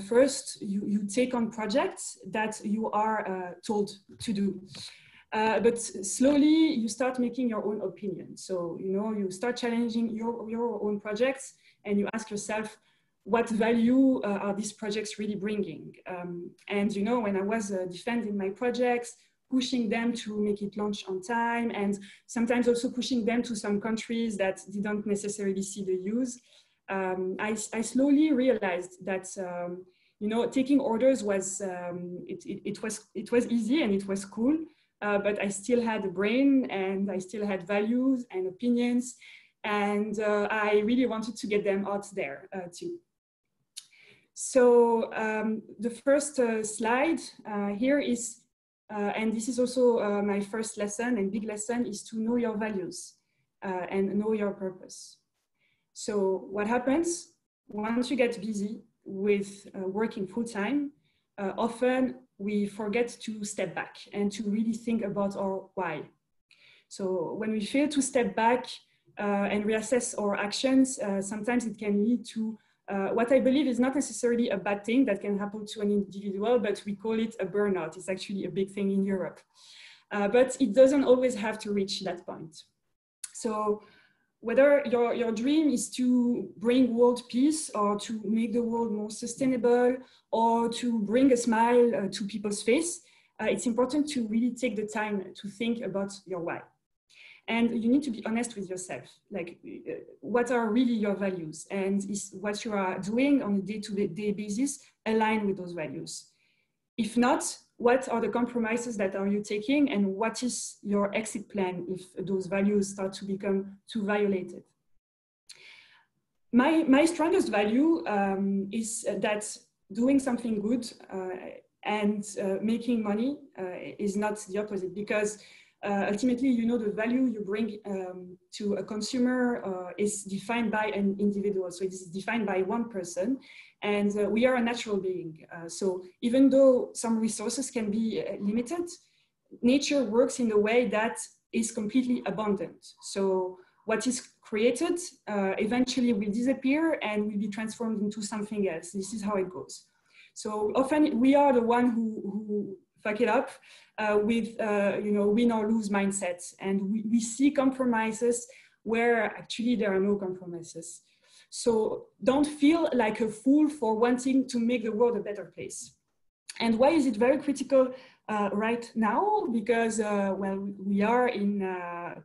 first you, you take on projects that you are uh, told to do. Uh, but slowly you start making your own opinion. So, you know, you start challenging your, your own projects and you ask yourself, what value uh, are these projects really bringing? Um, and, you know, when I was uh, defending my projects, pushing them to make it launch on time and sometimes also pushing them to some countries that didn't necessarily see the use, um, I, I, slowly realized that um, you know taking orders was um, it, it, it, was it was easy and it was cool, uh, but I still had a brain and I still had values and opinions, and uh, I really wanted to get them out there uh, too. So um, the first uh, slide uh, here is, uh, and this is also my first lesson and big lesson, is to know your values and know your purpose. So what happens once you get busy with uh, working full time, uh, often we forget to step back and to really think about our why. So when we fail to step back uh, and reassess our actions, uh, sometimes it can lead to uh, what I believe is not necessarily a bad thing that can happen to an individual, but we call it a burnout. It's actually a big thing in Europe. Uh, but it doesn't always have to reach that point. So whether your, your dream is to bring world peace or to make the world more sustainable or to bring a smile uh, to people's face, uh, it's important to really take the time to think about your why. And you need to be honest with yourself. Like, uh, what are really your values? And is what you are doing on a day to day basis align with those values? If not, what are the compromises that are you taking and what is your exit plan if those values start to become too violated? My, my strongest value um, is that doing something good uh, and uh, making money uh, is not the opposite because uh, ultimately, you know, the value you bring um, to a consumer uh, is defined by an individual. So it is defined by one person. And uh, we are a natural being. Uh, so even though some resources can be uh, limited, nature works in a way that is completely abundant. So what is created uh, eventually will disappear and will be transformed into something else. This is how it goes. So often we are the one who, who fuck it up uh, with uh, you know win or lose mindsets, and we, we see compromises where actually there are no compromises. So don't feel like a fool for wanting to make the world a better place. And why is it very critical uh, right now? Because, uh, well, we are in a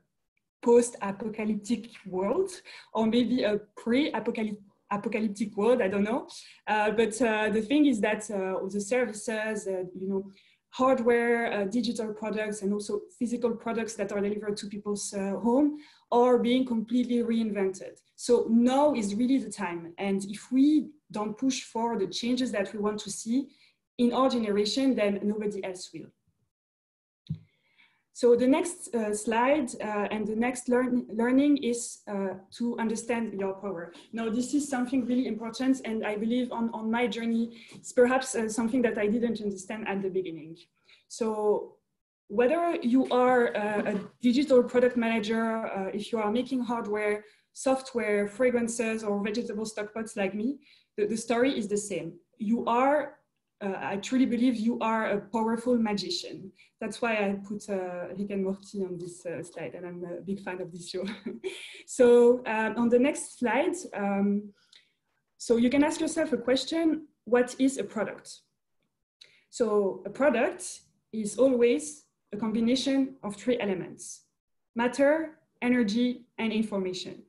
post-apocalyptic world, or maybe a pre-apocalyptic world, I don't know. Uh, but uh, the thing is that uh, the services, uh, you know, hardware, uh, digital products, and also physical products that are delivered to people's uh, home are being completely reinvented. So now is really the time. And if we don't push for the changes that we want to see in our generation, then nobody else will. So the next uh, slide uh, and the next learn learning is uh, to understand your power. Now, this is something really important, and I believe on, on my journey, it's perhaps uh, something that I didn't understand at the beginning. So whether you are a, a digital product manager, uh, if you are making hardware, software, fragrances, or vegetable stock pots like me, the, the story is the same. You are uh, I truly believe you are a powerful magician. That's why I put uh, Rick and Morty on this uh, slide, and I'm a big fan of this show. so um, on the next slide, um, so you can ask yourself a question, what is a product? So a product is always a combination of three elements, matter, energy, and information.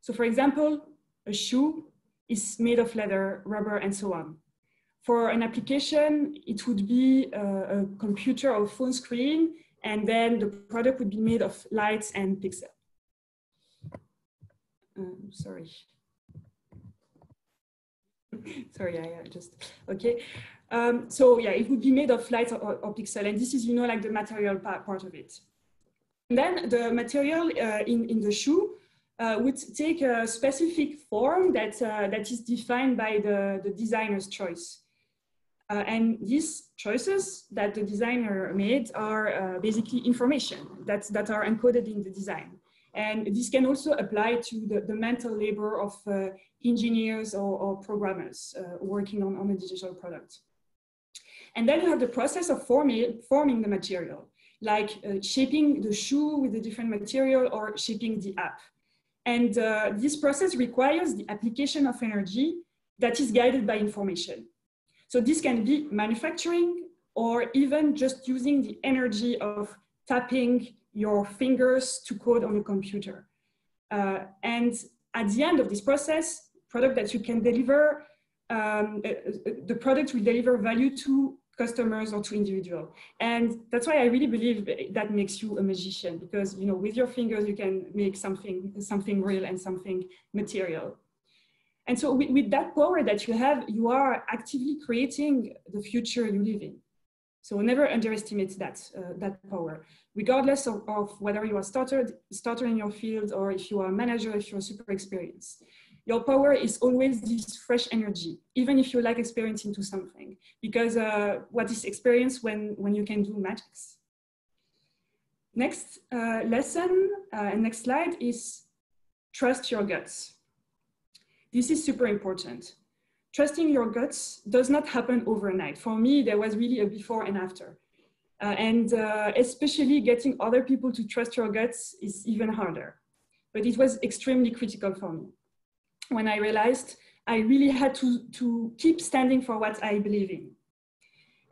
So for example, a shoe is made of leather, rubber, and so on. For an application, it would be a, a computer or phone screen, and then the product would be made of lights and pixels. Um, sorry. sorry, I uh, just, okay. Um, so yeah, it would be made of light or, or, pixel, and this is, you know, like the material part, of it. And then the material uh, in, in the shoe uh, would take a specific form that, uh, that is defined by the, the designer's choice. Uh, and these choices that the designer made are basically information that, that are encoded in the design. And this can also apply to the, the mental labor of uh, engineers or, or programmers uh, working on, on a digital product. And then you have the process of forming, forming the material, like uh, shaping the shoe with a different material or shaping the app. And uh, this process requires the application of energy that is guided by information. So this can be manufacturing or even just using the energy of tapping your fingers to code on a computer. Uh, and at the end of this process, product that you can deliver, um, uh, uh the product will deliver value to customers or to individual. And that's why I really believe that makes you a magician because you know with your fingers you can make something something real and something material. And so with, with that power that you have, you are actively creating the future you live in. So never underestimate that, uh, that power, regardless of, of, whether you are started, starter in your field or if you are a manager, if you're super experienced your power is always this fresh energy, even if you lack experience into something, because uh, what is experience when, when you can do magics. Next uh, lesson uh, and next slide is trust your guts. This is super important. Trusting your guts does not happen overnight. For me, there was really a before and after. Uh, and uh, especially getting other people to trust your guts is even harder. But it was extremely critical for me when I realized I really had to, to keep standing for what I believe in.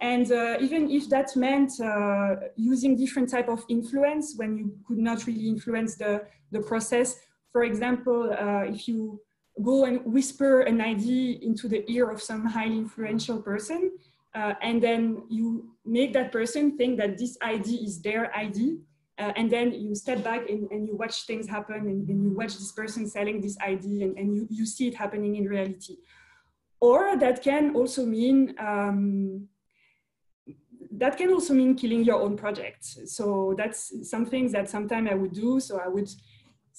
And uh, even if that meant uh, using different type of influence when you could not really influence the, the process, for example, uh, if you go and whisper an idea into the ear of some highly influential person, uh, and then you make that person think that this idea is their idea, uh, and then you step back and, and you watch things happen and, and, you watch this person selling this idea and, and you, you see it happening in reality. Or that can also mean um, that can also mean killing your own project. So that's something that sometimes I would do. So I would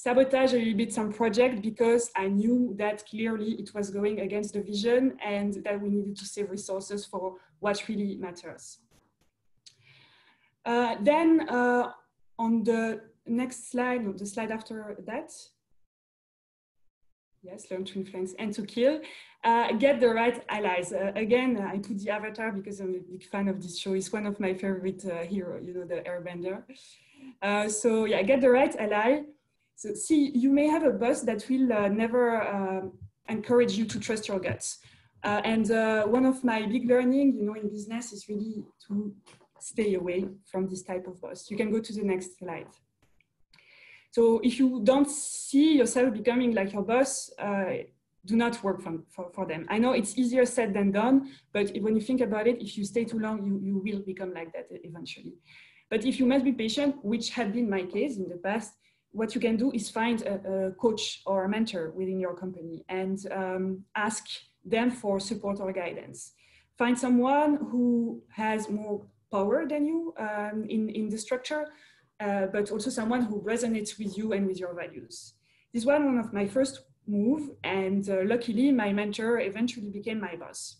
sabotage a little bit some project because I knew that clearly it was going against the vision and that we needed to save resources for what really matters. Uh, then uh, on the next slide, no, the slide after that, yes, learn to influence and to kill, uh, get the right allies. Uh, again, I put the avatar because I'm a big fan of this show. It's one of my favorite uh, hero, you know, the airbender. Uh, so yeah, get the right ally. So see, you may have a boss that will uh, never um, encourage you to trust your guts. Uh, and one of my big learning, you know, in business is really to stay away from this type of boss. You can go to the next slide. So if you don't see yourself becoming like your boss, uh, do not work from, for, for them. I know it's easier said than done, but when you think about it, if you stay too long, you, you will become like that eventually. But if you must be patient, which had been my case in the past, what you can do is find a, a coach or a mentor within your company and um, ask them for support or guidance. Find someone who has more power than you um, in, in the structure, uh, but also someone who resonates with you and with your values. This was one of my first move, and uh, luckily my mentor eventually became my boss.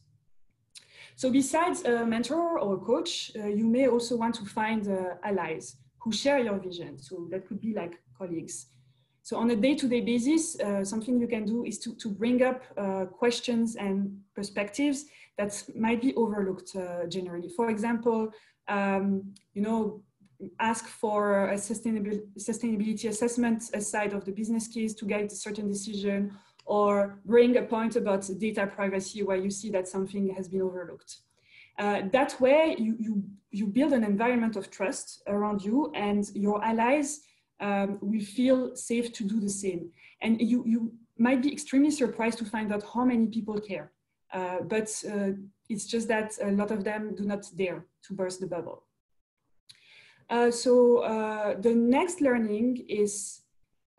So besides a mentor or a coach, uh, you may also want to find uh, allies who share your vision. So that could be like colleagues. So on a day-to-day -day basis, uh, something you can do is to, to bring up uh, questions and perspectives that might be overlooked uh, generally. For example, um, you know, ask for a sustainability, sustainability assessment aside of the business case to guide a certain decision or bring a point about data privacy where you see that something has been overlooked. Uh, that way, you, you, you build an environment of trust around you and your allies um, will feel safe to do the same. And you, you might be extremely surprised to find out how many people care. Uh, but uh, it's just that a lot of them do not dare to burst the bubble. Uh, so uh, the next learning is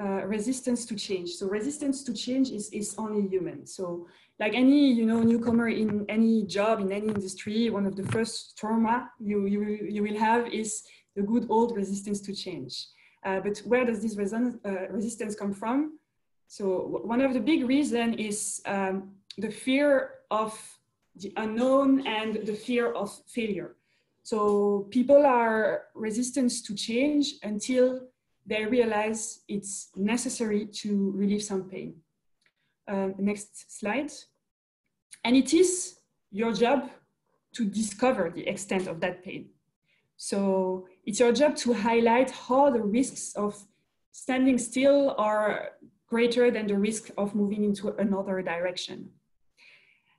uh, resistance to change. So resistance to change is, is only human. So like any you know newcomer in any job in any industry, one of the first trauma you, you, you will have is the good old resistance to change. Uh, but where does this resistance come from? So one of the big reason is um, the fear of the unknown and the fear of failure. So people are resistant to change until they realize it's necessary to relieve some pain. Uh, next slide. And it is your job to discover the extent of that pain. So it's your job to highlight how the risks of standing still are greater than the risk of moving into another direction.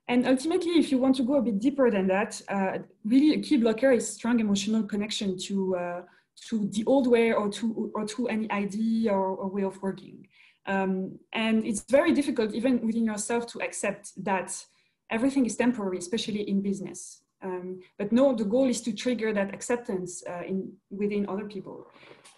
And ultimately, if you want to go a bit deeper than that, uh, really a key blocker is strong emotional connection to, uh, to the old way or to, or to any idea or, or way of working. Um, and it's very difficult, even within yourself, to accept that everything is temporary, especially in business. Um, but no, the goal is to trigger that acceptance uh, in, within other people.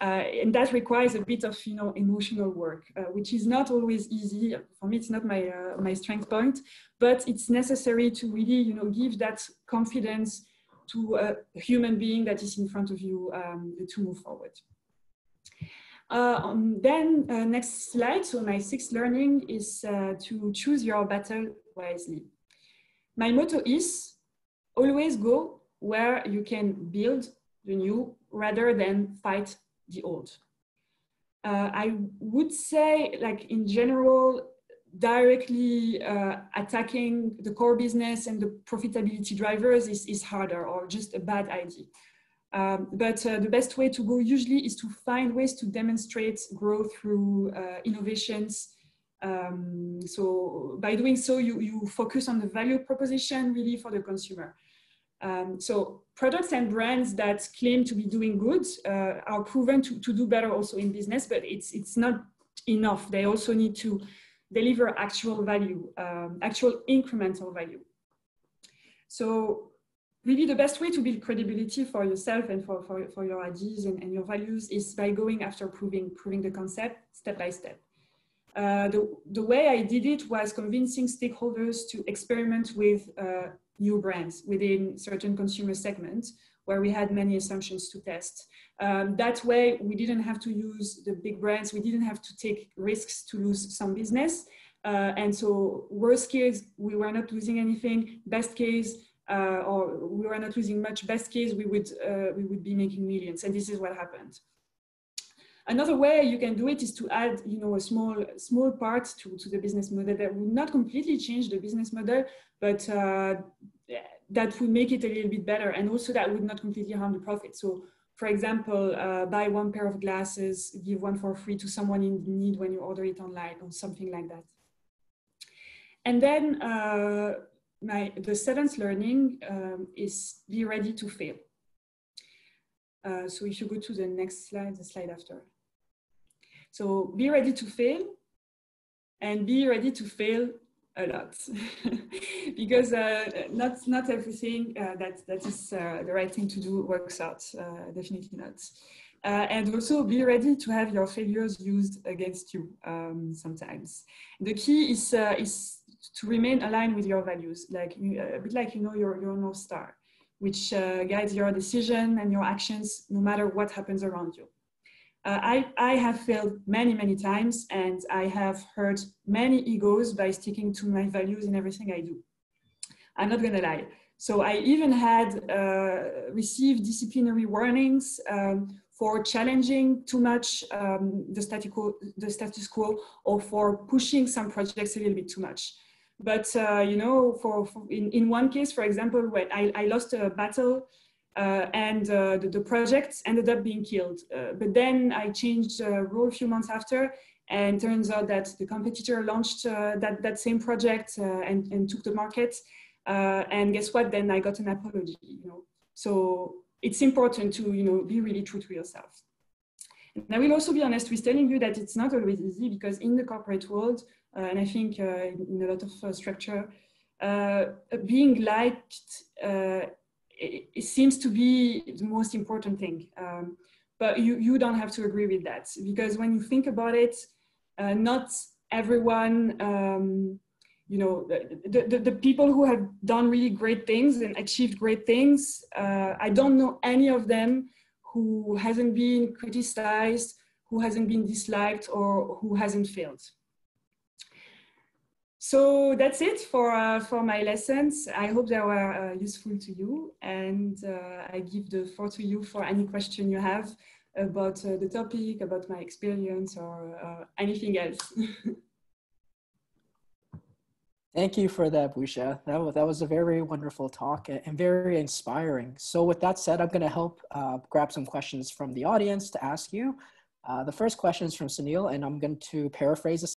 Uh, and that requires a bit of you know emotional work, uh, which is not always easy. For me, it's not my uh, my strength point, but it's necessary to really you know give that confidence to a human being that is in front of you um, to move forward. Uh, um, then uh, next slide. So my sixth learning is uh, to choose your battle wisely. My motto is always go where you can build the new rather than fight the old. Uh, I would say, like in general, directly uh, attacking the core business and the profitability drivers is, is harder or just a bad idea. Um, but uh, the best way to go usually is to find ways to demonstrate growth through uh, innovations. Um, so by doing so, you, you focus on the value proposition really for the consumer. Um, so products and brands that claim to be doing good uh, are proven to, to do better also in business, but it's, it's not enough. They also need to deliver actual value, um, actual incremental value. So really the best way to build credibility for yourself and for, for, for your ideas and, and your values is by going after proving, proving the concept step by step. Uh, the, the way I did it was convincing stakeholders to experiment with uh, new brands within certain consumer segments where we had many assumptions to test. Um, that way, we didn't have to use the big brands. We didn't have to take risks to lose some business. Uh, and so worst case, we were not losing anything. Best case, uh, or we were not losing much. Best case, we would, uh, we would be making millions. And this is what happened. Another way you can do it is to add, you know, a small, small part to, to the business model that would not completely change the business model, but uh, that would make it a little bit better. And also that would not completely harm the profit. So for example, uh, buy one pair of glasses, give one for free to someone in need when you order it online or something like that. And then uh, my, the seventh learning um, is be ready to fail. Uh, so if you go to the next slide, the slide after. So be ready to fail and be ready to fail a lot. Because uh, not not everything uh, that that is uh, the right thing to do works out definitely not. And also be ready to have your failures used against you um, sometimes. The key is is to remain aligned with your values like a bit like you know your your north star which guides your decision and your actions no matter what happens around you uh, I, I have failed many, many times and I have hurt many egos by sticking to my values in everything I do. I'm not gonna lie. So I even had uh, received disciplinary warnings um, for challenging too much um, the, status quo, the status quo or for pushing some projects a little bit too much. But, uh, you know, for, for, in, in one case, for example, when I, I lost a battle uh, and uh, the, the, project ended up being killed. Uh, but then I changed role a few months after, and turns out that the competitor launched that, that same project and, and took the market. and guess what? Then I got an apology. You know, so it's important to you know be really true to yourself. And I will also be honest with telling you that it's not always easy because in the corporate world, uh, and I think uh, in, a lot of uh, structure, being liked it, it, seems to be the most important thing. Um, but you, you don't have to agree with that because when you think about it, uh, not everyone, um, you know, the, the, the, people who have done really great things and achieved great things, uh, I don't know any of them who hasn't been criticized, who hasn't been disliked, or who hasn't failed. So that's it for, uh, for my lessons. I hope they were uh, useful to you and uh, I give the floor to you for any question you have. about uh, the topic, about my experience, or uh, anything else. Thank you for that, Bouchra. That was, that was a very wonderful talk and very inspiring. So with that said, I'm going to help uh, grab some questions from the audience to ask you. Uh, the first question is from Sunil, and I'm going to paraphrase